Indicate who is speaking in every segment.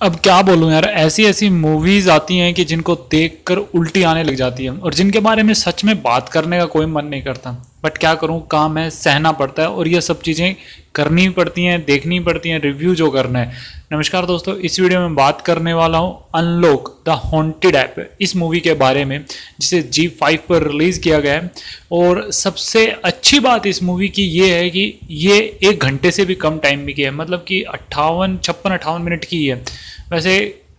Speaker 1: अब क्या बोलूँ यार, ऐसी ऐसी मूवीज़ आती हैं कि जिनको देखकर उल्टी आने लग जाती है और जिनके बारे में सच में बात करने का कोई मन नहीं करता। बट क्या करूँ, काम है, सहना पड़ता है और ये सब चीज़ें करनी पड़ती हैं, देखनी पड़ती हैं रिव्यू जो करना है। नमस्कार दोस्तों, इस वीडियो में बात करने वाला हूँ अनलॉक द हॉन्टेड ऐप इस मूवी के बारे में, जिसे जी फाइव पर रिलीज़ किया गया है। और सबसे अच्छी बात इस मूवी की ये है कि ये एक घंटे से भी कम टाइम में की है। मतलब कि अट्ठावन, छप्पन, अट्ठावन मिनट की है वैसे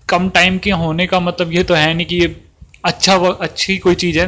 Speaker 1: कम टाइम के होने का मतलब ये तो है नहीं कि ये अच्छा अच्छी कोई चीज़ है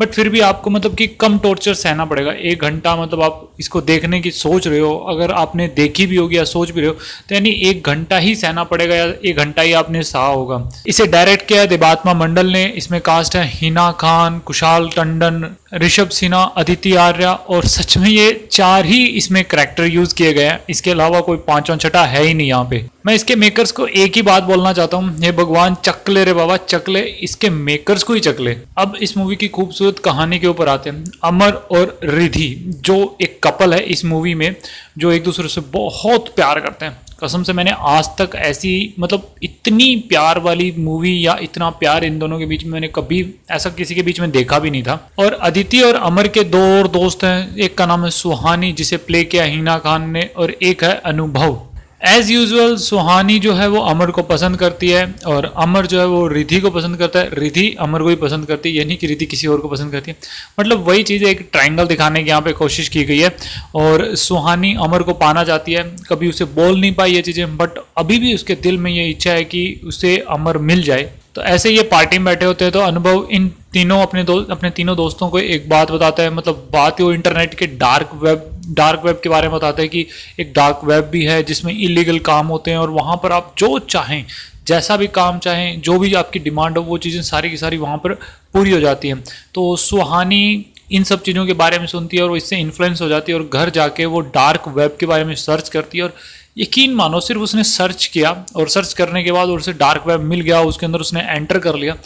Speaker 1: बट फिर भी आपको मतलब कि कम टॉर्चर सहना पड़ेगा। एक घंटा मतलब आप इसको देखने की सोच रहे हो, अगर आपने देखी भी होगी या सोच भी रहे हो तो यानी एक घंटा ही सहना पड़ेगा या एक घंटा ही आपने सहा होगा। इसे डायरेक्ट किया है देवात्मा मंडल ने, इसमें कास्ट है हिना खान, कुशाल टंडन ऋषभ सिन्हा अदिति आर्या और सच में ये चार ही इसमें करेक्टर यूज़ किए गए हैं। इसके अलावा कोई पांचवा छठा है ही नहीं यहाँ पे। मैं इसके मेकर्स को एक ही बात बोलना चाहता हूँ। ये भगवान चकले रे बाबा चकले इसके मेकर्स को ही चकले अब इस मूवी की खूबसूरत कहानी के ऊपर आते हैं। अमर और रिधि, जो एक कपल है इस मूवी में, जो एक दूसरे से बहुत प्यार करते हैं। कसम से मैंने आज तक ऐसी मतलब इतनी प्यार वाली मूवी या इतना प्यार इन दोनों के बीच में मैंने कभी, ऐसा किसी के बीच में देखा भी नहीं था। और अदिति और अमर के दो और दोस्त हैं, एक का नाम है सुहानी, जिसे प्ले किया हिना खान ने, और एक है अनुभव। एज यूजल सुहानी जो है वो अमर को पसंद करती है और अमर जो है वो रिधि को पसंद करता है। रिधि अमर को ही पसंद करती है यानी कि रिधि किसी और को पसंद करती है। मतलब वही चीज़ एक ट्रायंगल दिखाने की यहाँ पे कोशिश की गई है और सुहानी अमर को पाना चाहती है। कभी उसे बोल नहीं पाई ये चीज़ें बट अभी भी उसके दिल में ये इच्छा है कि उसे अमर मिल जाए। तो ऐसे ये पार्टी में बैठे होते हैं तो अनुभव इन तीनों अपने दो अपने तीनों दोस्तों को एक बात बताता है। मतलब बात वो इंटरनेट के डार्क वेब डार्क वेब के बारे में बताते हैं कि एक डार्क वेब भी है जिसमें इलीगल काम होते हैं और वहाँ पर आप जो चाहें, जैसा भी काम चाहें, जो भी आपकी डिमांड हो, वो चीज़ें सारी की सारी वहाँ पर पूरी हो जाती हैं। तो सुहानी इन सब चीज़ों के बारे में सुनती है और इससे इन्फ्लुएंस हो जाती है और घर जाके वो डार्क वेब के बारे में सर्च करती है और यकीन मानो, सिर्फ़ उसने सर्च किया और सर्च करने के बाद उसे डार्क वेब मिल गया, उसके अंदर उसने एंटर कर लिया।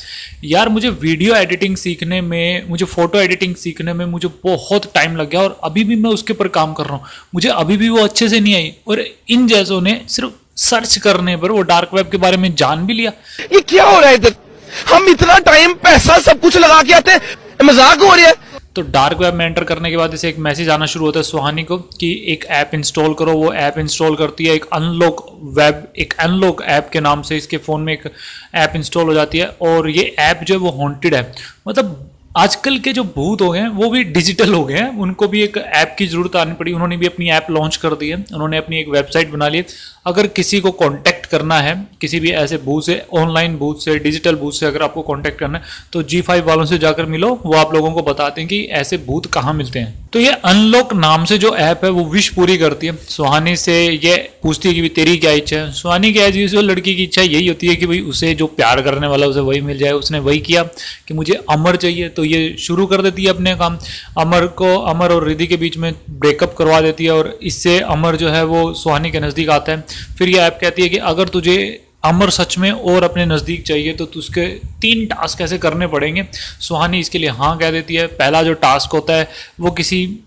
Speaker 1: यार, मुझे वीडियो एडिटिंग सीखने में, मुझे फ़ोटो एडिटिंग सीखने में मुझे बहुत टाइम लग गया और अभी भी मैं उसके ऊपर काम कर रहा हूँ। मुझे अभी भी वो अच्छे से नहीं आई और इन जैसों ने सिर्फ़ सर्च करने पर वो डार्क वेब के बारे में जान भी लिया।
Speaker 2: ये क्या हो रहा है इधर? हम इतना टाइम पैसा सब कुछ लगा के आते हैं। मज़ाक हो रहा है।
Speaker 1: तो डार्क वेब में एंटर करने के बाद इसे एक मैसेज आना शुरू होता है सुहानी को कि एक ऐप इंस्टॉल करो, वो ऐप इंस्टॉल करती है, एक अनलॉक वेब एक अनलॉक ऐप के नाम से इसके फ़ोन में एक ऐप इंस्टॉल हो जाती है और ये ऐप जो है वो हॉन्टेड है। मतलब आजकल के जो भूत हो गए हैं, वो भी डिजिटल हो गए हैं, उनको भी एक ऐप की ज़रूरत आनी पड़ी, उन्होंने भी अपनी ऐप लॉन्च कर दी है, उन्होंने अपनी एक वेबसाइट बना ली है। अगर किसी को कांटेक्ट करना है, किसी भी ऐसे बूथ से ऑनलाइन बूथ से डिजिटल बूथ से अगर आपको कांटेक्ट करना है तो जी फाइव वालों से जाकर मिलो, वो आप लोगों को बताते हैं कि ऐसे बूथ कहाँ मिलते हैं। तो ये अनलॉक नाम से जो ऐप है, वो विश पूरी करती है। सुहानी से ये पूछती है कि तेरी क्या इच्छा है? सुहानी की एज यूजल लड़की की इच्छा यही होती है कि भाई, उसे जो प्यार करने वाला, उसे वही मिल जाए, उसने वही किया कि मुझे अमर चाहिए तो ये शुरू कर देती है अपने काम। अमर को, अमर और रिधि के बीच में ब्रेकअप करवा देती है और इससे अमर जो है, वो सुहानी के नज़दीक आता है। फिर ये ऐप कहती है कि अगर तुझे अमर सच में और अपने नज़दीक चाहिए तो उसके तीन टास्क ऐसे करने पड़ेंगे। सुहानी इसके लिए हाँ कह देती है। पहला जो टास्क होता है, वो किसी,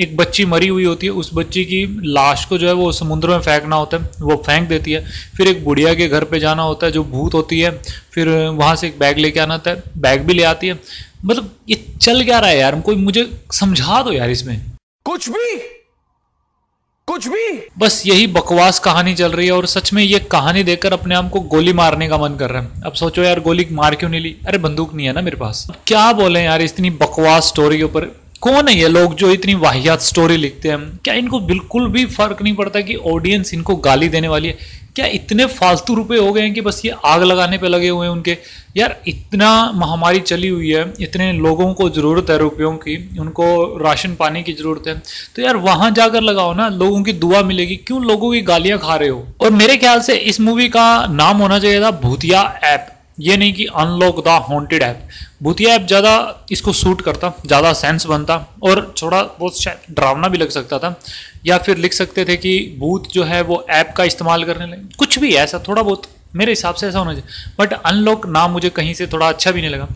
Speaker 1: एक बच्ची मरी हुई होती है, उस बच्ची की लाश को जो है वो समुद्र में फेंकना होता है, वो फेंक देती है। फिर एक बुढ़िया के घर पे जाना होता है, जो भूत होती है, फिर वहाँ से एक बैग लेके आना होता है, बैग भी ले आती है। मतलब ये चल क्या रहा है यार? कोई मुझे समझा दो यार इसमें।
Speaker 2: कुछ भी! कुछ भी।
Speaker 1: बस यही बकवास कहानी चल रही है और सच में ये कहानी देखकर अपने आप को गोली मारने का मन कर रहा है। अब सोचो यार, गोली मार क्यों नहीं ली? अरे बंदूक नहीं है ना मेरे पास। क्या बोले यार, इतनी बकवास स्टोरी के ऊपर। कौन है ये लोग जो इतनी वाहियात स्टोरी लिखते हैं? क्या इनको बिल्कुल भी फ़र्क नहीं पड़ता कि ऑडियंस इनको गाली देने वाली है? क्या इतने फालतू रुपए हो गए हैं कि बस ये आग लगाने पे लगे हुए हैं उनके? यार, इतना महामारी चली हुई है, इतने लोगों को ज़रूरत है रुपयों की, उनको राशन पानी की ज़रूरत है। तो यार, वहाँ जाकर लगाओ ना, लोगों की दुआ मिलेगी, क्यों लोगों की गालियाँ खा रहे हो? और मेरे ख्याल से इस मूवी का नाम होना चाहिए था, भूतिया ऐप। ये नहीं कि अनलॉक द हॉन्टेड ऐप भूतिया ऐप ज़्यादा इसको सूट करता, ज़्यादा सेंस बनता और थोड़ा बहुत शायद डरावना भी लग सकता था। या फिर लिख सकते थे कि भूत जो है वो ऐप का इस्तेमाल करने लगे। कुछ भी, ऐसा थोड़ा बहुत, मेरे हिसाब से ऐसा होना चाहिए। बट अनलॉक नाम मुझे कहीं से थोड़ा अच्छा भी नहीं लगा।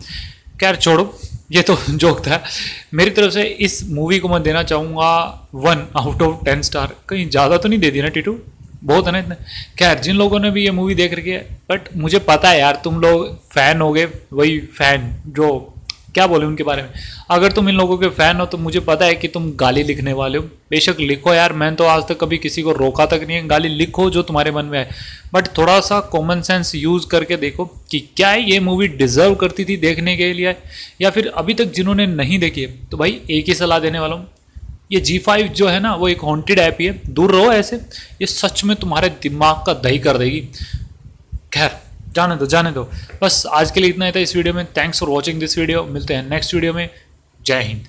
Speaker 1: खैर, छोड़ो, ये तो जोक था। मेरी तरफ़ से इस मूवी को मैं देना चाहूँगा one out of ten star कहीं ज़्यादा तो नहीं दे दी ना टीटू बहुत है ना इतने। खैर, जिन लोगों ने भी ये मूवी देख रखी है बट मुझे पता है यार, तुम लोग फ़ैन हो गए, वही फ़ैन जो, क्या बोले उनके बारे में? अगर तुम इन लोगों के फ़ैन हो तो मुझे पता है कि तुम गाली लिखने वाले हो। बेशक लिखो यार मैंने तो आज तक कभी किसी को रोका तक नहीं है। गाली लिखो जो तुम्हारे मन में है बट थोड़ा सा कॉमन सेंस यूज़ करके देखो कि क्या ये मूवी डिजर्व करती थी देखने के लिए, या फिर अभी तक जिन्होंने नहीं देखी है तो भाई एक ही सलाह देने वाला हूँ ये जी फाइव जो है ना, वो एक हॉन्टेड ऐप ही है। दूर रहो ऐसे। ये सच में तुम्हारे दिमाग का दही कर देगी। खैर, जाने दो जाने दो। बस आज के लिए इतना ही था इस वीडियो में। Thanks for watching this video मिलते हैं नेक्स्ट वीडियो में। जय हिंद।